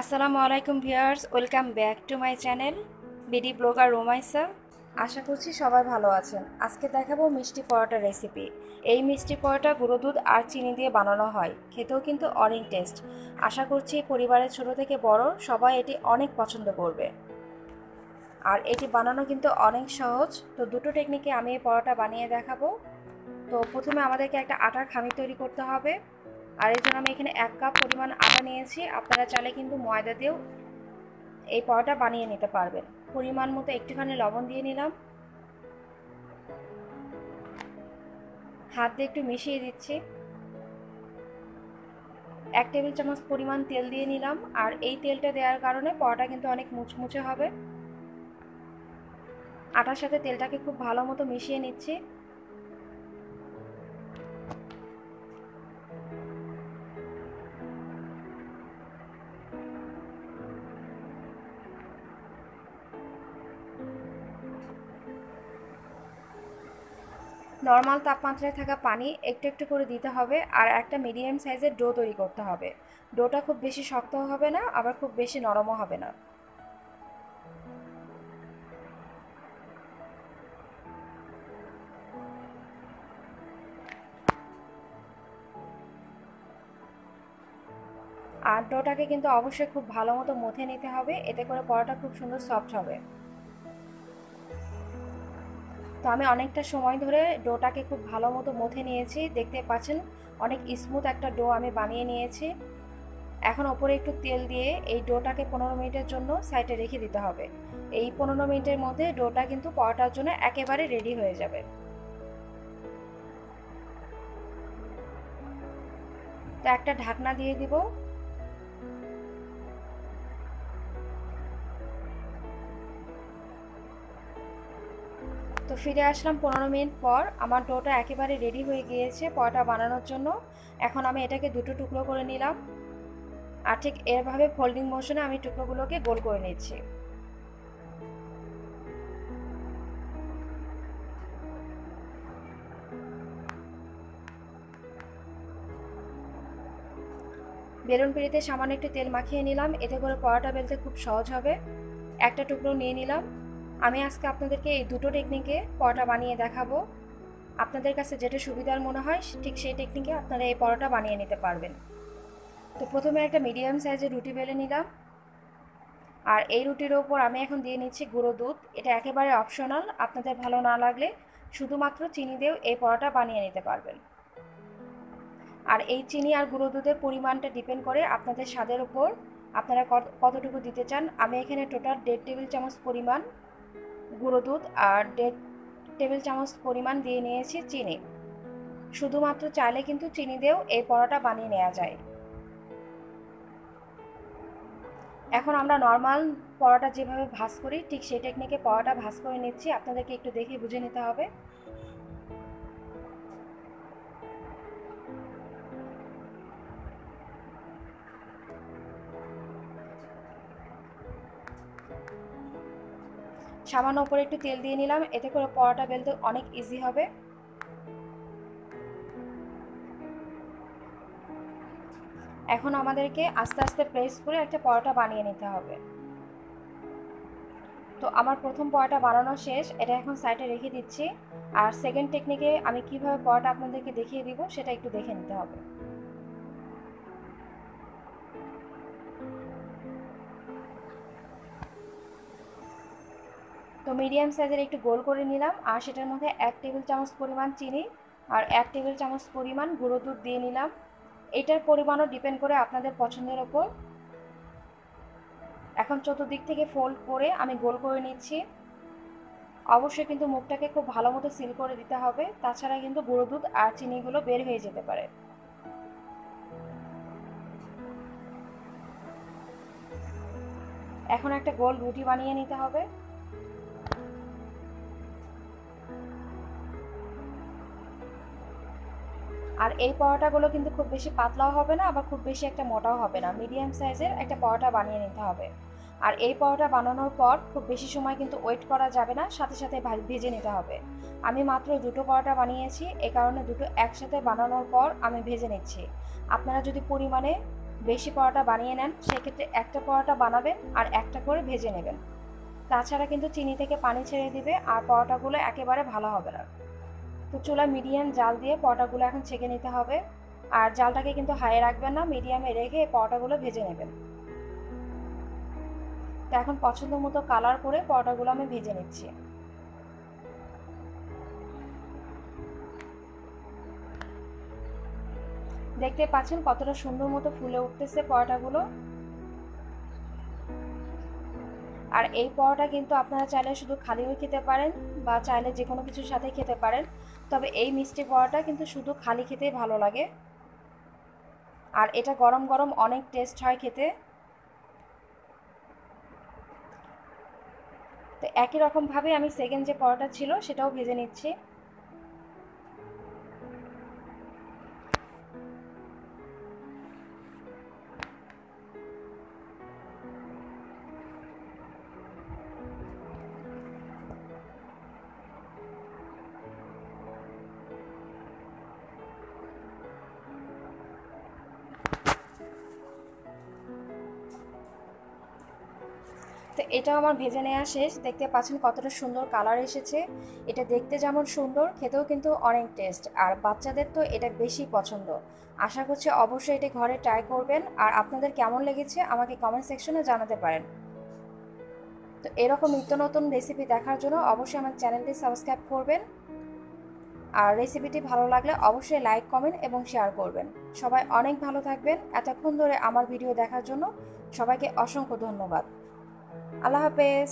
আসসালামু আলাইকুম viewers, welcome back to my channel BD blogger Romaisa. আশা করছি সবাই ভালো আছেন। আজকে দেখাবো মিষ্টি পরোটা রেসিপি এই মিষ্টি পরোটা গুঁড়ো দুধ আর চিনি দিয়ে বানানো হয়। খেতেও কিন্তু অনেক টেস্ট আশা করছি পরিবারের ছোট থেকে বড় সবাই এটি অনেক পছন্দ করবে। আর এটি বানানো কিন্তু অনেক সহজ। তো দুটো টেকনিকে আমি এই পরোটা বানিয়ে দেখাবো। তো প্রথমে আমাদেরকে একটা আটার খামি তৈরি করতে হবে। আর এর জন্য আমি এখানে এক কাপ পরিমাণ আটা নিয়েছি। আপনারা চাইলে কিন্তু ময়দা দিয়েও এই পরোটা বানিয়ে নিতে পারবেন। পরিমাণ মতো একটুখানি লবণ দিয়ে নিলাম। হাত দিয়ে একটু মিশিয়ে দিচ্ছি। এক টেবিল চামচ পরিমাণ তেল দিয়ে নিলাম। আর এই তেলটা দেওয়ার কারণে পরোটা কিন্তু অনেক মুচমুচে হবে। আটার সাথে তেলটাকে খুব ভালো মতো মিশিয়ে নিচ্ছি। নর্মাল তাপমাত্রায় থাকা পানি একটু একটু করে দিতে হবে আর একটা মিডিয়াম সাইজের ডো তৈরি করতে হবে। ডোটা খুব বেশি শক্ত হবে না, আবার খুব বেশি নরমও হবে না। আর ডোটাকে কিন্তু অবশ্যই খুব ভালো মতো মথে নিতে হবে, এতে করে পরোটা খুব সুন্দর সফট হবে। তো আমি অনেকটা সময় ধরে ডোটাকে খুব ভালো মতো মথে নিয়েছি। দেখতে পাচ্ছেন, অনেক স্মুথ একটা ডো আমি বানিয়ে নিয়েছি। এখন ওপরে একটু তেল দিয়ে এই ডোটাকে পনেরো মিনিটের জন্য সাইডে রেখে দিতে হবে। এই পনেরো মিনিটের মধ্যে ডোটা কিন্তু পরোটার জন্য একেবারে রেডি হয়ে যাবে। তো একটা ঢাকনা দিয়ে দিব। তো ফিরে আসলাম পনেরো মিনিট পর। আমার ডোটা একেবারে রেডি হয়ে গিয়েছে পরোটা বানানোর জন্য। এখন আমি এটাকে দুটো টুকরো করে নিলাম। আর ঠিক এভাবে ফোল্ডিং মোশনে আমি টুকরোগুলোকে গোল করে নিচ্ছি। বেলুন পিড়িতে সামান্য একটু তেল মাখিয়ে নিলাম। এতে করে পরোটা বেলতে খুব সহজ হবে। একটা টুকরো নিয়ে নিলাম। আমি আজকে আপনাদেরকে এই দুটো টেকনিকে পরোটা বানিয়ে দেখাবো। আপনাদের কাছে যেটা সুবিধার মনে হয়, ঠিক সেই টেকনিকে আপনারা এই পরোটা বানিয়ে নিতে পারবেন। তো প্রথমে একটা মিডিয়াম সাইজের রুটি বেলে নিলাম। আর এই রুটির ওপর আমি এখন দিয়ে নিচ্ছি গুঁড়ো দুধ। এটা একেবারে অপশনাল আপনাদের ভালো না লাগলে শুধুমাত্র চিনি দিয়েও এই পরোটা বানিয়ে নিতে পারবেন। আর এই চিনি আর গুঁড়ো দুধের পরিমাণটা ডিপেন্ড করে আপনাদের স্বাদের ওপর আপনারা কতটুকু দিতে চান। আমি এখানে টোটাল দেড় টেবিল চামচ পরিমাণ গুঁড়ো দুধ আর দেড় টেবিল চামচ পরিমাণ দিয়ে নিয়েছি চিনি। শুধুমাত্র চাইলে কিন্তু চিনি দিয়েও এই পরোটা বানিয়ে নেওয়া যায়। এখন আমরা নর্মাল পরোটা যেভাবে ভাজ করি, ঠিক সেই টেকনিকে পরোটা ভাজ করে নিচ্ছি। আপনাদেরকে একটু দেখে বুঝে নিতে হবে। সামান্য উপরে একটু তেল দিয়ে নিলাম, এতে করে পরোটা বেলতে অনেক ইজি হবে। এখন আমাদেরকে আস্তে আস্তে প্রেস করে একটা পরোটা বানিয়ে নিতে হবে। তো আমার প্রথম পরোটা বানানো শেষ, এটা এখন সাইডে রেখে দিচ্ছি। আর সেকেন্ড টেকনিকে আমি কীভাবে পরোটা আপনাদেরকে দেখিয়ে দিব, সেটা একটু দেখে নিতে হবে। মিডিয়াম সাইজের একটু গোল করে নিলাম, আর সেটার মধ্যে এক টেবিল চামচ পরিমাণ চিনি আর এক টেবিল চামচ পরিমাণ গুঁড়ো দুধ দিয়ে নিলাম। এটার পরিমাণও ডিপেন্ড করে আপনাদের পছন্দের ওপর। এখন চতুর্দিক থেকে ফোল্ড করে আমি গোল করে নিচ্ছি। অবশ্যই কিন্তু মুখটাকে খুব ভালো মতো সিল করে দিতে হবে, তাছাড়া কিন্তু গুঁড়ো দুধ আর চিনিগুলো বের হয়ে যেতে পারে। এখন একটা গোল রুটি বানিয়ে নিতে হবে। আর এই পরোটাগুলো কিন্তু খুব বেশি পাতলাও হবে না, আবার খুব বেশি একটা মোটাও হবে না। মিডিয়াম সাইজের একটা পরোটা বানিয়ে নিতে হবে। আর এই পরোটা বানানোর পর খুব বেশি সময় কিন্তু ওয়েট করা যাবে না, সাথে সাথে ভেজে নিতে হবে। আমি মাত্র দুটো পরোটা বানিয়েছি, এ কারণে দুটো একসাথে বানানোর পর আমি ভেজে নিচ্ছি। আপনারা যদি পরিমাণে বেশি পরোটা বানিয়ে নেন, সেক্ষেত্রে একটা পরোটা বানাবেন আর একটা করে ভেজে নেবেন। তাছাড়া কিন্তু চিনি থেকে পানি ছেড়ে দিবে, আর পরোটাগুলো একেবারে ভালো হবে না। তো চুলা মিডিয়াম জাল দিয়ে পরোটাগুলো এখন ছেঁকে নিতে হবে। আর জালটাকে কিন্তু হাই রাখবেন না, মিডিয়ামে রেখে পরোটাগুলো ভেজে নেবেন। তো এখন পছন্দ মতো কালার করে পরোটাগুলো আমি ভেজে নিচ্ছি। দেখতে পাচ্ছেন কতটা সুন্দর মতো ফুলে উঠতেছে পরোটাগুলো। আর এই পরোটা কিন্তু আপনারা চাইলে শুধু খালিও খেতে পারেন। বা চাইলে যে কোনো কিছুর সাথে খেতে পারেন। তবে এই মিষ্টি বড়াটা কিন্তু শুধু খালি খেতেই ভালো লাগে। আর এটা গরম গরম অনেক টেস্ট হয় খেতে। তো একই রকমভাবে আমি সেকেন্ড যে পরোটা ছিল সেটাও ভেজে নিচ্ছি। তো এটা আমার ভেজে নেওয়া শেষ। দেখতে পাচ্ছেন কতটা সুন্দর কালার এসেছে। এটা দেখতে যেমন সুন্দর, খেতেও কিন্তু অনেক টেস্ট আর বাচ্চাদের তো এটা বেশি পছন্দ। আশা করছি অবশ্যই এটি ঘরে ট্রাই করবেন। আর আপনাদের কেমন লেগেছে আমাকে কমেন্ট সেকশনে জানাতে পারেন। তো এরকম নিত্য নতুন রেসিপি দেখার জন্য অবশ্যই আমার চ্যানেলটি সাবস্ক্রাইব করবেন। আর রেসিপিটি ভালো লাগলে অবশ্যই লাইক কমেন্ট এবং শেয়ার করবেন। সবাই অনেক ভালো থাকবেন। এতক্ষণ ধরে আমার ভিডিও দেখার জন্য সবাইকে অসংখ্য ধন্যবাদ। আল্লাহ হাফেজ